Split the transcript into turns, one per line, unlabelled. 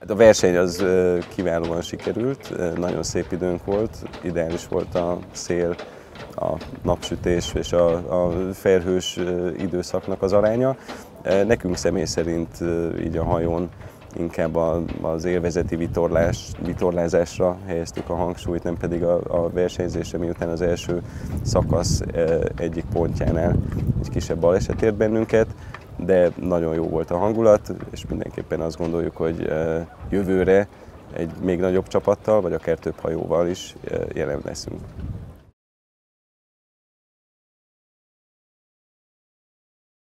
Hát a verseny az kiválóan sikerült, nagyon szép időnk volt, ideális volt a szél, a napsütés és a, a felhős időszaknak az aránya. Nekünk személy szerint így a hajón inkább az élvezeti vitorlás, vitorlázásra helyeztük a hangsúlyt, nem pedig a, a versenyzésre, miután az első szakasz egyik pontjánál egy kisebb baleset ért bennünket de nagyon jó volt a hangulat, és mindenképpen azt gondoljuk, hogy jövőre egy még nagyobb csapattal, vagy akár több hajóval is jelen leszünk.